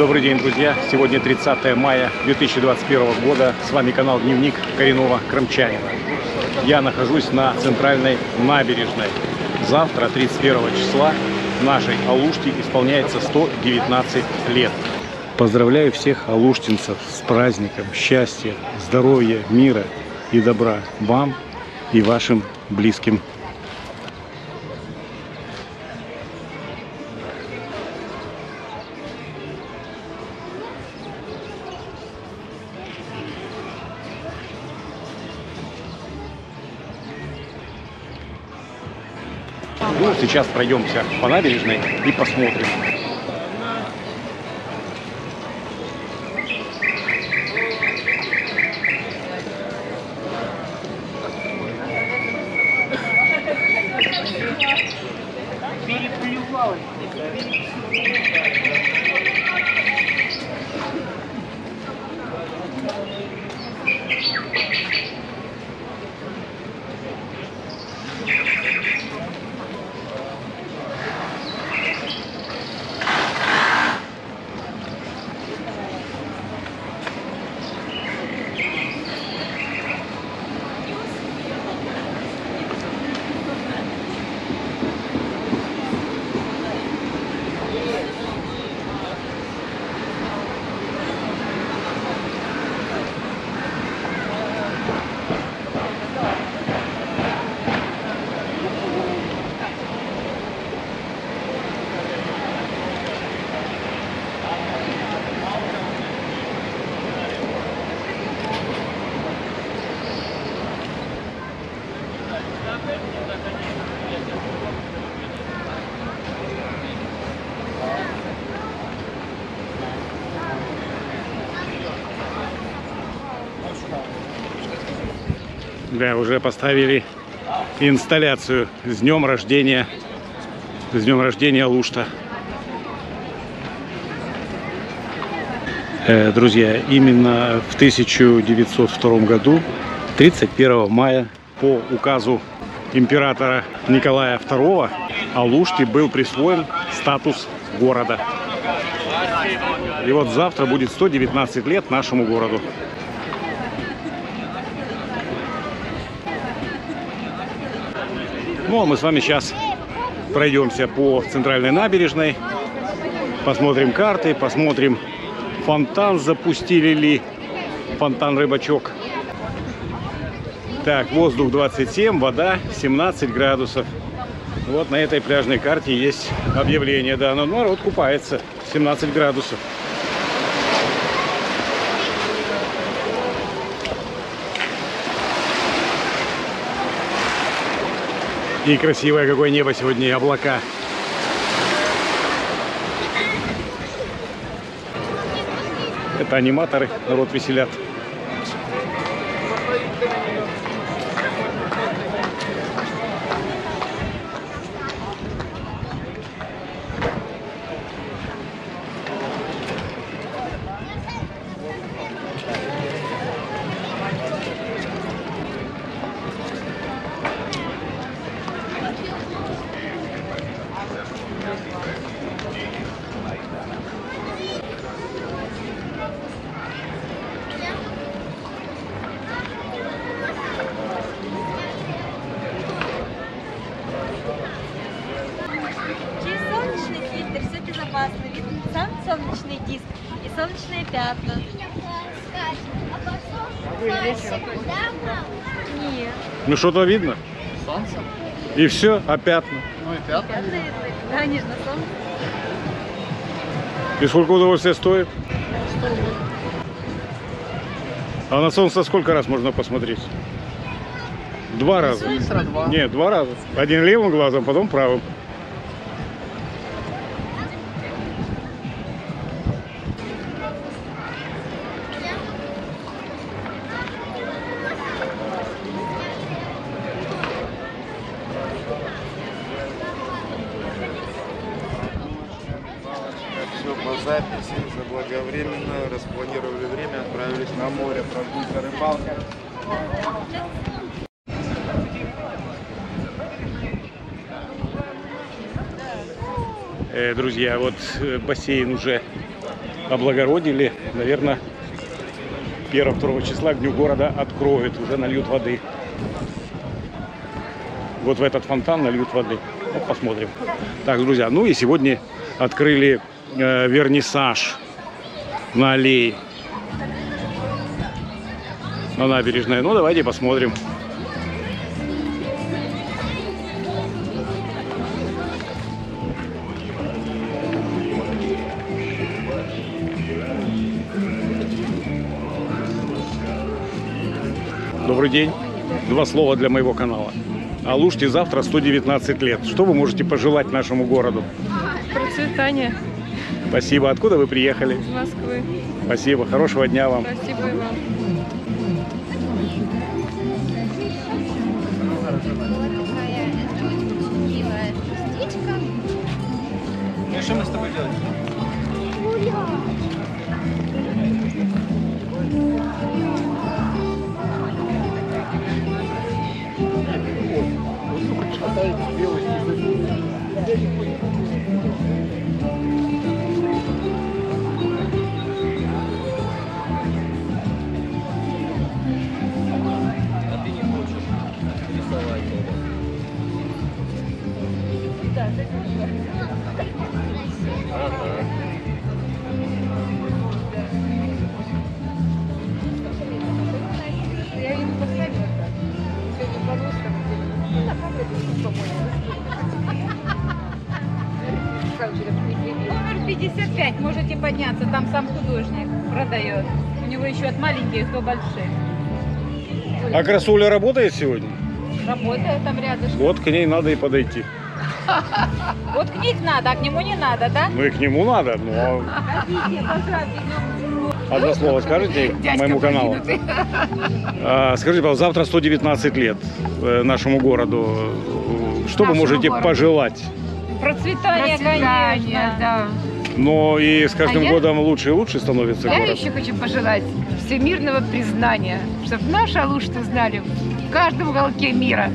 Добрый день, друзья! Сегодня 30 мая 2021 года. С вами канал Дневник коренного крымчанина. Я нахожусь на центральной набережной. Завтра, 31 числа, нашей Алуште исполняется 119 лет. Поздравляю всех алуштинцев с праздником счастья, здоровья, мира и добра вам и вашим близким. Сейчас пройдемся по набережной и посмотрим. Да, уже поставили инсталляцию с днем рождения, с днем рождения Лушта. Э, Друзья, именно в 1902 году, 31 мая, по указу императора Николая II, Алуште был присвоен статус города. И вот завтра будет 119 лет нашему городу. Ну, а мы с вами сейчас пройдемся по центральной набережной, посмотрим карты, посмотрим фонтан, запустили ли фонтан Рыбачок. Так, воздух 27, вода 17 градусов. Вот на этой пляжной карте есть объявление, да, но народ купается 17 градусов. И красивое какое небо сегодня, и облака. Это аниматоры, народ веселят. Через солнечный фильтр все безопасно. Видно сам солнечный диск и солнечные пятна. Нет. Ну что-то видно? Солнце? И все, а пятна. Ну и пятна. Пятна. Да, они же на солнце. И сколько удовольствия стоит? А на солнце сколько раз можно посмотреть? Два раза. Фильтра два. Нет, два раза. Один левым глазом, потом правым. Все по записи, заблаговременно распланировали время, отправились на море, прогулка, рыбалка. Э, друзья, вот э, бассейн уже облагородили. Наверное, 1-2 числа к Дню города откроют, уже нальют воды. Вот в этот фонтан нальют воды. Вот посмотрим. Так, друзья, ну и сегодня открыли э, вернисаж на аллее. На набережной. Ну, давайте посмотрим. Добрый день. Два слова для моего канала. Алуште завтра 119 лет. Что вы можете пожелать нашему городу? Процветание Спасибо. Откуда вы приехали? из Москвы. Спасибо. Хорошего дня вам. Спасибо и вам. Маленьких до больших. А красуля работает сегодня? Работает там рядышком. Вот к ней надо и подойти. Вот книг надо, а к нему не надо, да? Ну и к нему надо, но одно слово скажите моему каналу. А, скажите, пожалуйста, завтра 119 лет э, нашему городу. Что вы Нашему можете городу. пожелать? Процветание, конечно. да. Но и с каждым А я- годом лучше и лучше становится Я город. еще хочу пожелать всемирного признания, чтобы наши Алушты знали в каждом уголке мира.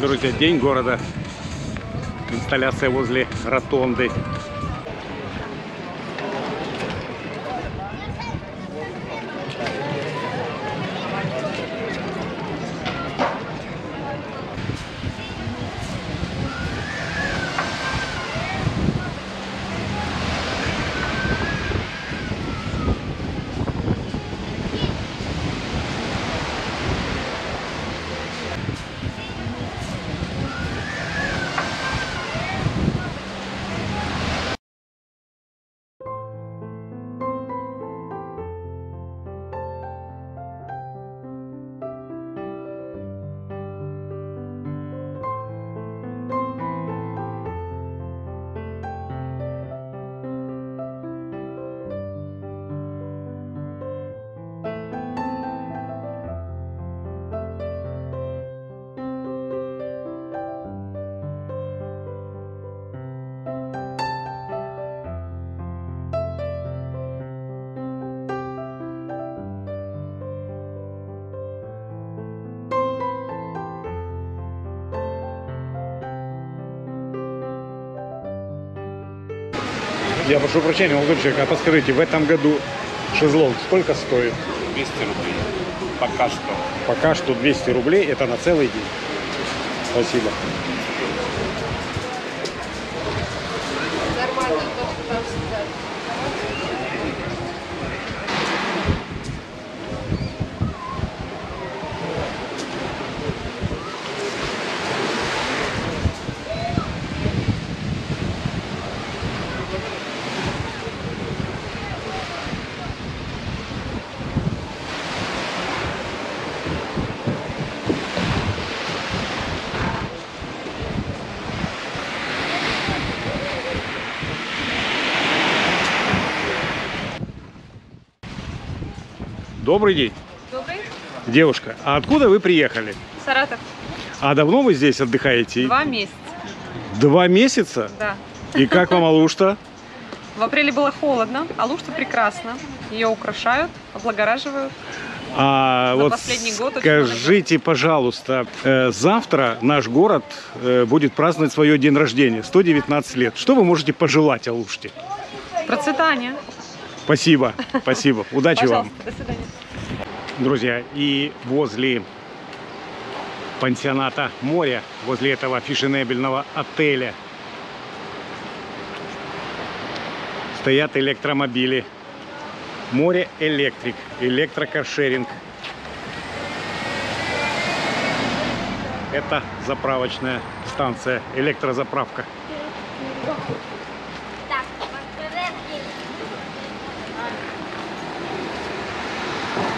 Друзья, день города. Инсталляция возле ротонды. Я прошу прощения, молодой человек, а подскажите, в этом году шезлонг сколько стоит? 200 рублей. Пока что. Пока что 200 рублей, это на целый день. Спасибо. Добрый день. Добрый. Девушка, а откуда вы приехали? Саратов. А давно вы здесь отдыхаете? Два месяца. Два месяца? Да. И как вам Алушта? В апреле было холодно, а Лушта прекрасно. Ее украшают, облагораживают. А За вот последний год очень скажите, пожалуйста, э, завтра наш город э, будет праздновать свое день рождения, 119 лет. Что вы можете пожелать Алуште? Процветание. Спасибо, спасибо. Удачи вам. До свидания. Друзья, и возле пансионата моря, возле этого фешенебельного отеля стоят электромобили. Море Электрик, электрокаршеринг. Это заправочная станция, электрозаправка. Так.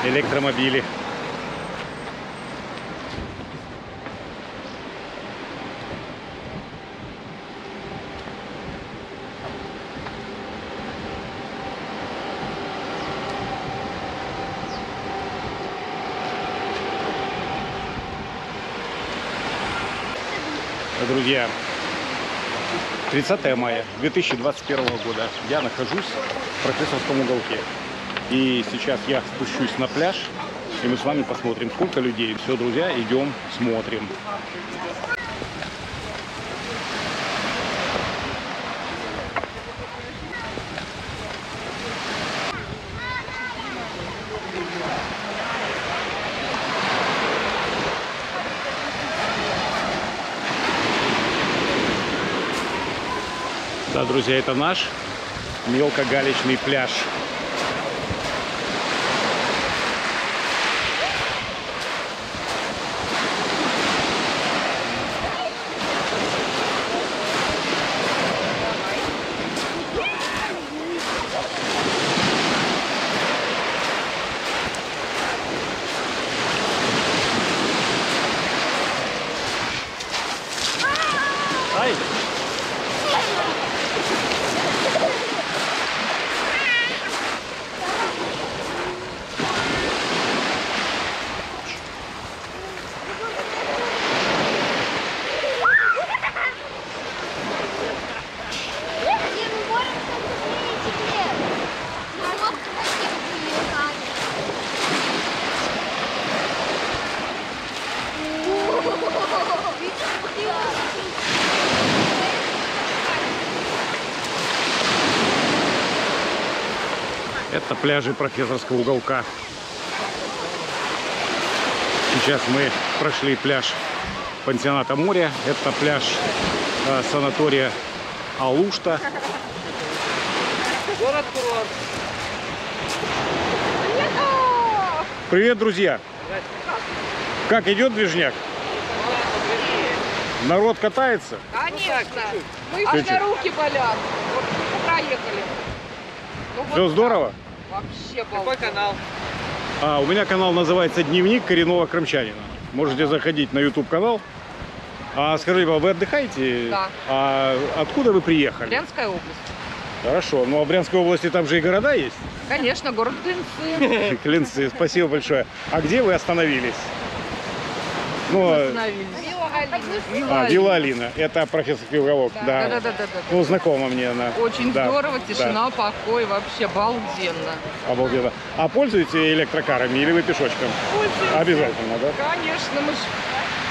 Электромобили. Друзья, 30 мая 2021 года я нахожусь в профессорском уголке. И сейчас я спущусь на пляж, и мы с вами посмотрим, сколько людей. Все, друзья, идем, смотрим. Да, друзья, это наш мелкогалечный пляж. Пляжи профессорского уголка. Сейчас мы прошли пляж пансионата моря. Это пляж э, санатория Алушта. Привет, друзья! Как идет движняк? Народ катается? Конечно. Мы Ты чё? руки болят. Вот проехали. Ну, вот Все здорово? Вообще Какой канал? А, у меня канал называется «Дневник коренного крымчанина». Можете заходить на YouTube канал. А скажите, вы отдыхаете? Да. А откуда вы приехали? Брянская область. Хорошо. Ну, а в Брянской области там же и города есть. Конечно, город Клинцы. Клинцы, спасибо большое. А где вы остановились? Ну, а, а, Вилла Алина. Это профессорский уголок. Да. Да-да-да. Ну, знакома мне она. Очень Да, здорово, да. тишина, покой, вообще обалденно. Обалденно. А пользуетесь электрокарами или вы пешочком? Обязательно, да? Конечно, мы ж...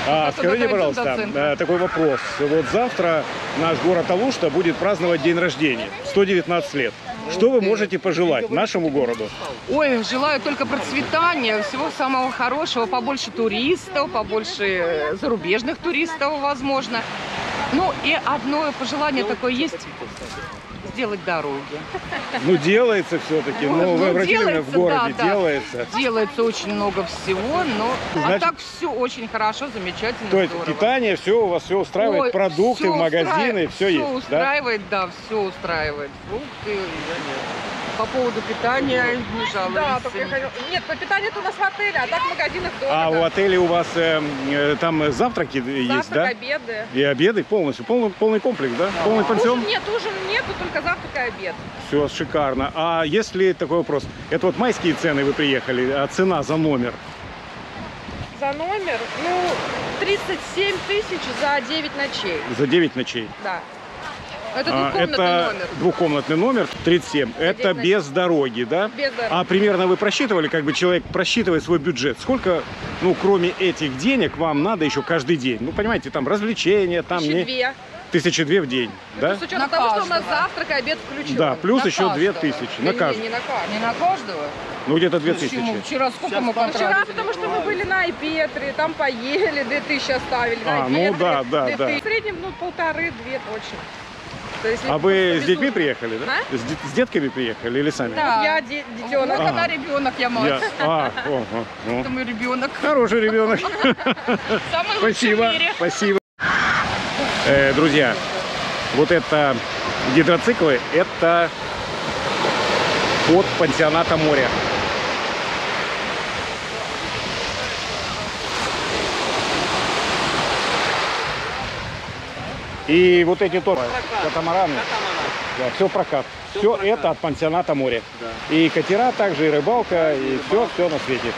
А, скажите, пожалуйста, э, такой вопрос. Вот завтра наш город Алушта будет праздновать день рождения. 119 лет. Что вы можете пожелать нашему городу? Ой, желаю только процветания, всего самого хорошего, побольше туристов, побольше э, зарубежных туристов, возможно. Ну и одно пожелание такое есть сделать дороги. Ну, делается все-таки. Ой, Ну, вы ну, обратили внимание, в делается, городе да, да. делается. Делается очень много всего, но Значит- а так все очень хорошо, замечательно, То есть здорово. питание, все у вас все устраивает, Ой, продукты, всё магазины, устраивает, все всё есть. Да? устраивает, да, все устраивает. Фрукты. По поводу питания не жалуемся. Да, только я хотела... Нет, по питанию-то у нас в отеле, а так в магазинах дорого. А в отеле у вас э, э, там завтраки есть, Завтрак, да? обеды. И обеды полностью, полный, полный комплекс, да? Полный пансион? Ужин нет, ужин нету, только завтрак и обед. Все шикарно. А если такой вопрос, это вот майские цены вы приехали, а цена за номер? За номер, ну, 37 тысяч за 9 ночей. За 9 ночей. Да. Это А, двухкомнатный это номер. двухкомнатный номер, 37. Это ночей. без дороги, да? Без дороги. А примерно вы просчитывали, как бы человек просчитывает свой бюджет. Сколько, ну, кроме этих денег, вам надо еще каждый день? Ну, понимаете, там развлечения, там Тысячи не... две. Тысячи две в день, да? С учетом На того, что у нас каждого. завтрак и обед включен. Да, плюс На еще две каждого. тысячи. Не, На не, каждого. не на каждого. Не на каждого? Ну, где-то две тысячи. Вчера сколько мы Вчера, потратили? потому что мы были на Айпетре, там поели, 2000 оставили. на А, ну Айпетре, да, да, 2000. да. В среднем, ну, полторы-две точно. То есть, А вы с детьми везут- приехали, да? А? С, с детками приехали или сами? Да. Я де- детенок. Ага. она ребенок, я мать. Я- А, о, о, о. Это мой ребенок. Хороший ребенок. Самый лучший Спасибо, спасибо. Э, друзья, вот это гидроциклы, это от пансионата моря. И вот эти тоже катамараны. Да, все прокат. Все это от пансионата море. И катера также, и рыбалка, и все, все на свете.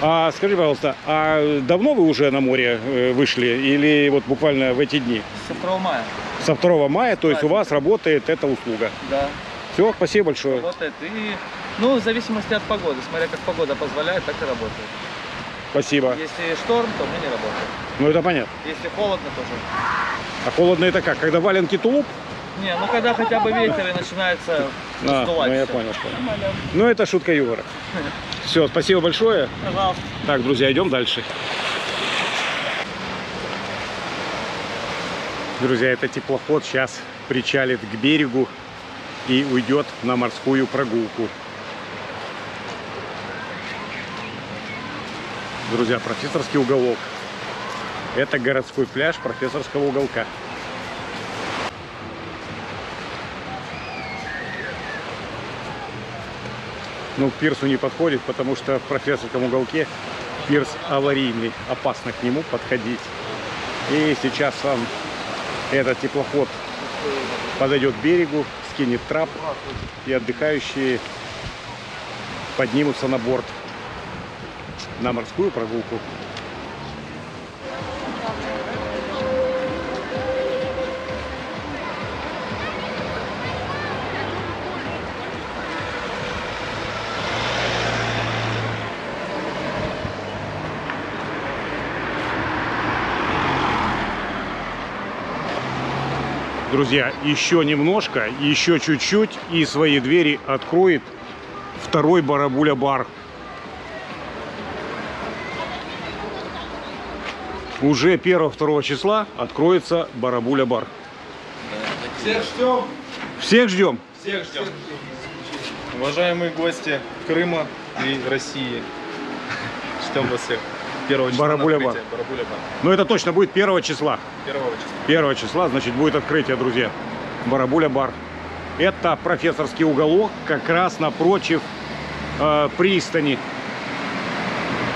А скажи, пожалуйста, а давно вы уже на море э, вышли или вот буквально в эти дни? Со 2 мая. Со 2 мая, то есть у вас работает эта услуга. Да, Все, спасибо большое. работает. И, ну, в зависимости от погоды. Смотря как погода позволяет, так и работает. Спасибо. Если шторм, то мы не работаем. Ну это понятно. Если холодно, тоже. А холодно это как? Когда валенки тулуп? Не, ну когда хотя бы ветер и начинается А, сдувать ну я понял, понял. Ну это шутка юмора. Все, спасибо большое. Пожалуйста. Так, друзья, идем дальше. Друзья, это теплоход сейчас причалит к берегу и уйдет на морскую прогулку. Друзья, профессорский уголок. Это городской пляж профессорского уголка. Ну, к пирсу не подходит, потому что в профессорском уголке пирс аварийный, опасно к нему подходить. И сейчас сам этот теплоход подойдет к берегу, скинет трап, и отдыхающие поднимутся на борт на морскую прогулку. Друзья, еще немножко, еще чуть-чуть, и свои двери откроет второй Барабуля-бар. Уже 1-2 числа откроется Барабуля-бар. Всех ждем. Всех ждем. Всех ждем. Уважаемые гости Крыма и России. Ждем вас всех. Первого числа на Барабуля-бар. открытие. Барабуля-бар. Но это точно будет 1 числа. Первого числа. 1 числа, значит, будет открытие, друзья. Барабуля бар. Это профессорский уголок, как раз напротив э, пристани.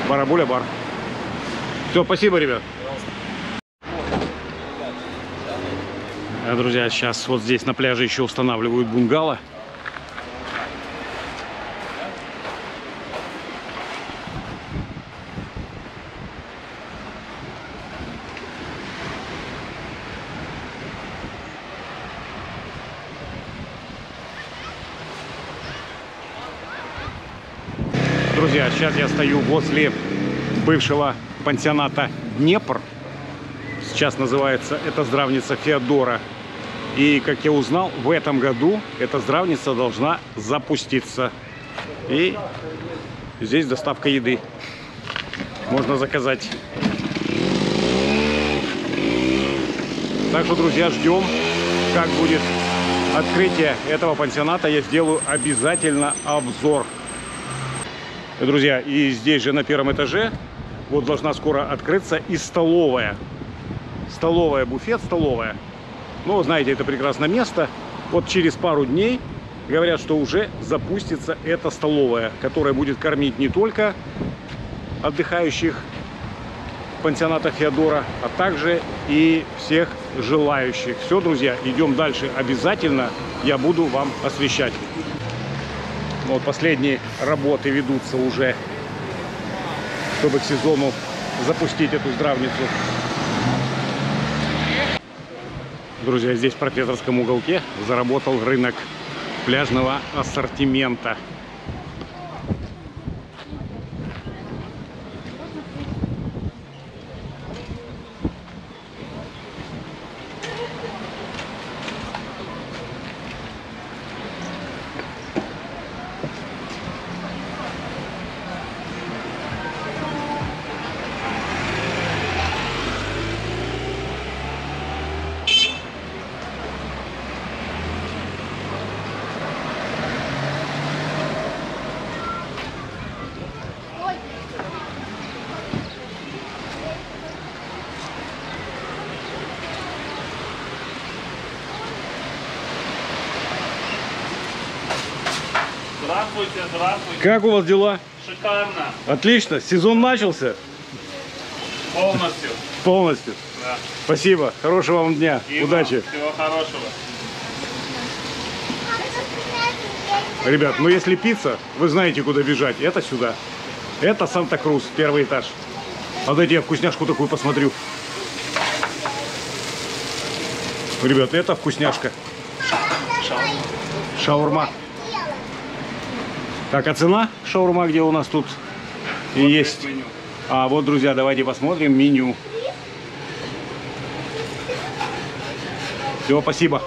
Барабуля бар. Все, спасибо, ребят. А, Друзья, сейчас вот здесь на пляже еще устанавливают бунгало. Сейчас я стою возле бывшего пансионата Днепр. Сейчас называется эта здравница Феодора. И, как я узнал, в этом году эта здравница должна запуститься. И здесь доставка еды. Можно заказать. Так что, друзья, ждем, как будет открытие этого пансионата. Я сделаю обязательно обзор. Друзья, и здесь же на первом этаже вот должна скоро открыться и столовая. Столовая, буфет, столовая. Ну, знаете, это прекрасное место. Вот через пару дней говорят, что уже запустится эта столовая, которая будет кормить не только отдыхающих пансионата Феодора, а также и всех желающих. Все, друзья, идем дальше. Обязательно я буду вам освещать. Вот последние работы ведутся уже, чтобы к сезону запустить эту здравницу. Друзья, здесь в профессорском уголке заработал рынок пляжного ассортимента. Здравствуйте, здравствуйте. Как у вас дела? Шикарно. Отлично, сезон начался Полностью. полностью. Да. Спасибо, хорошего вам дня, И удачи. вам Всего хорошего. Ребят, ну если пицца, вы знаете, куда бежать. Это сюда. Это Санта-Крус, первый этаж. А дайте я вкусняшку такую посмотрю. Ребят, это вкусняшка. Шаурма. Так, а цена шаурма где у нас тут и есть? меню. А вот, друзья, давайте посмотрим меню. Все, спасибо.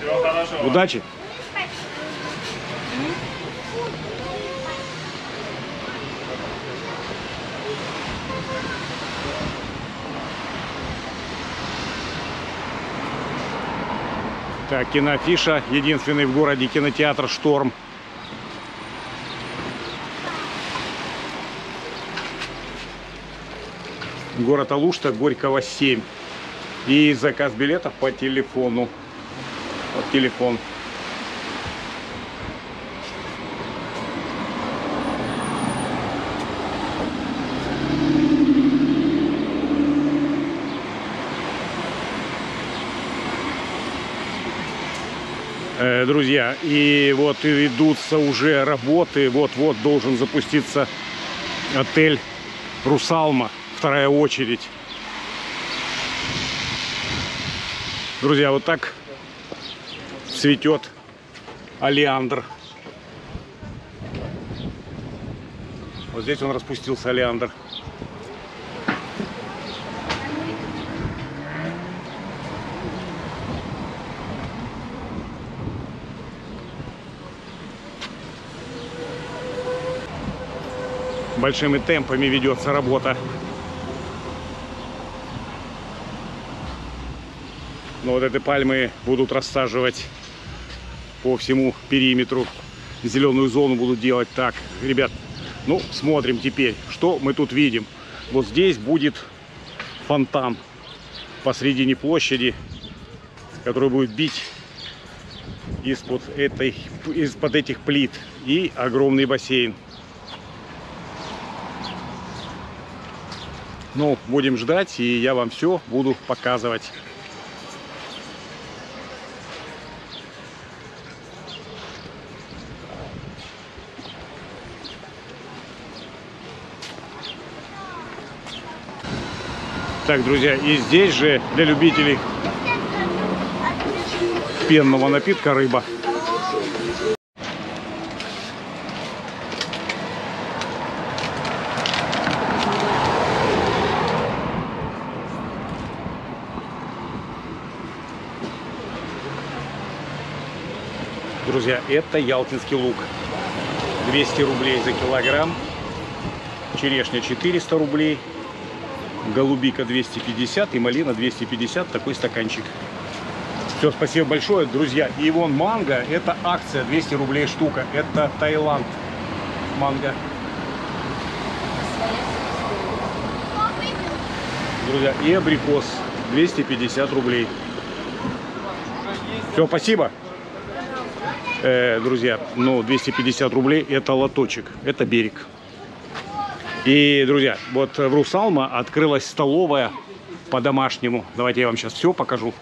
Всего хорошего. Удачи. Так, кинофиша. Единственный в городе кинотеатр «Шторм». Город Алушта, Горького 7. И заказ билетов по телефону. Вот телефон. Э, Друзья, и вот ведутся уже работы. Вот-вот должен запуститься отель Русалма вторая очередь. Друзья, вот так цветет олеандр. Вот здесь он распустился, олеандр. Большими темпами ведется работа. Но вот эти пальмы будут рассаживать по всему периметру. Зеленую зону будут делать так. Ребят, ну, смотрим теперь, что мы тут видим. Вот здесь будет фонтан посредине площади, который будет бить из-под этой, из-под этих плит и огромный бассейн. Ну, будем ждать, и я вам все буду показывать. Так, друзья, и здесь же для любителей пенного напитка рыба. Друзья, это ялтинский лук. 200 рублей за килограмм. Черешня 400 рублей. Голубика 250 и малина 250. Такой стаканчик. Все, спасибо большое, друзья. И вон манго, это акция, 200 рублей штука. Это Таиланд манго. Друзья, и абрикос 250 рублей. Все, спасибо. Э, друзья, ну 250 рублей это лоточек, это берег. И, друзья, вот в Русалма открылась столовая по-домашнему. Давайте я вам сейчас все покажу.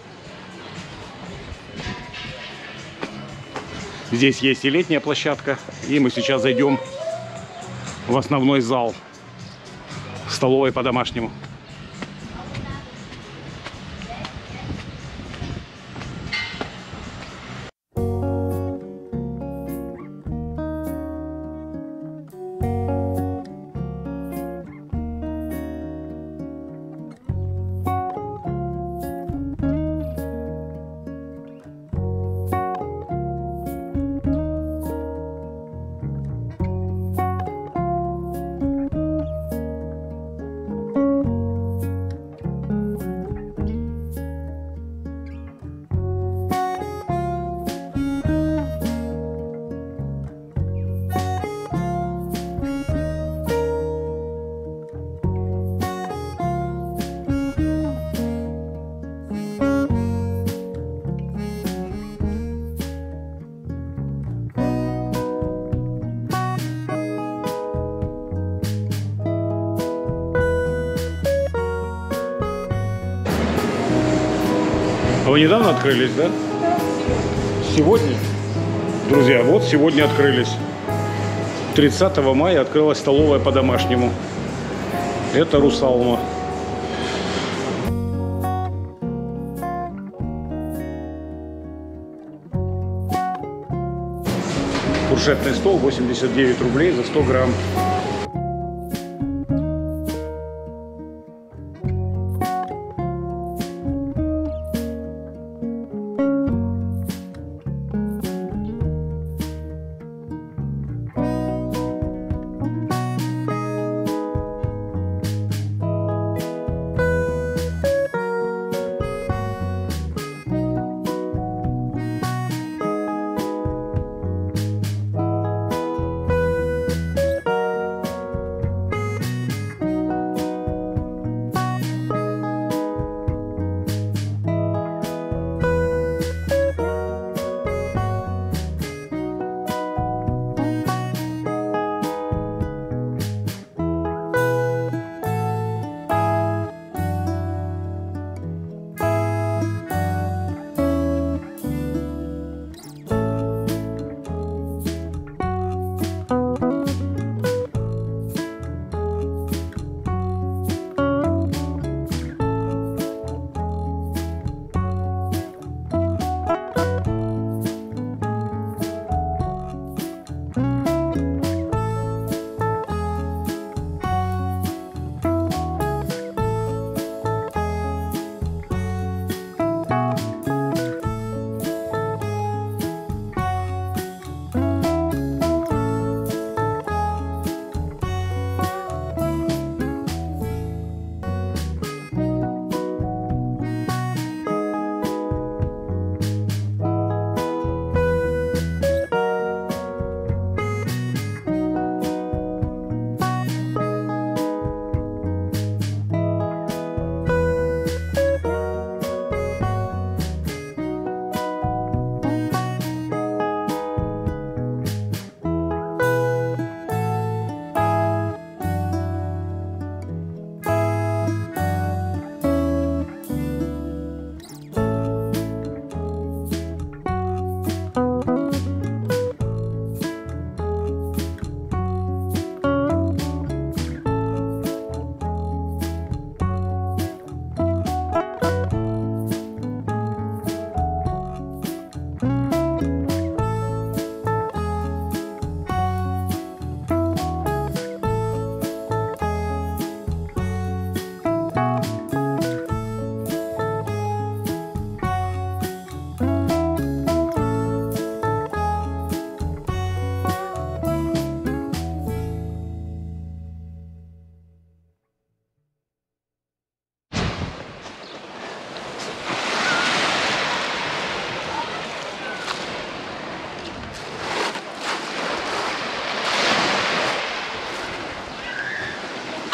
Здесь есть и летняя площадка, и мы сейчас зайдем в основной зал столовой по-домашнему. Вы недавно открылись, да? Сегодня? Друзья, вот сегодня открылись. 30 мая открылась столовая по-домашнему. Это Русалма. Фуршетный стол 89 рублей за 100 грамм.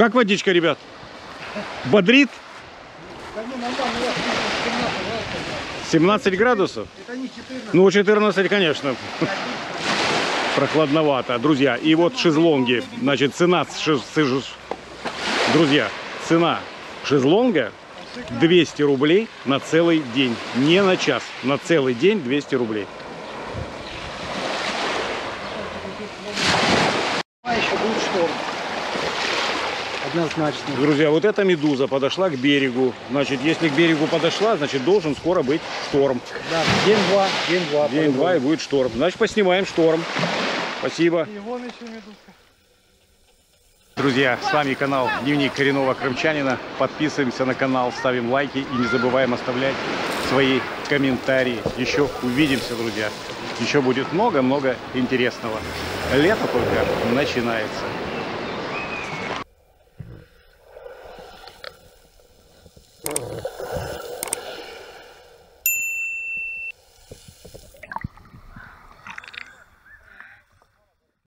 Как водичка, ребят? Бодрит? 17 градусов? Ну, 14, конечно. Прохладновато. Друзья, и вот шезлонги. Значит, цена... Друзья, цена шезлонга 200 рублей на целый день. Не на час. На целый день 200 рублей. А еще будет шторм. Однозначно. Друзья, вот эта медуза подошла к берегу. Значит, если к берегу подошла, значит, должен скоро быть шторм. Да, день-два, день-два. День-два и будет шторм. Значит, поснимаем шторм. Спасибо. И вон еще медузка. Друзья, с вами канал Дневник коренного крымчанина. Подписываемся на канал, ставим лайки и не забываем оставлять свои комментарии. Еще увидимся, друзья. Еще будет много-много интересного. Лето только начинается.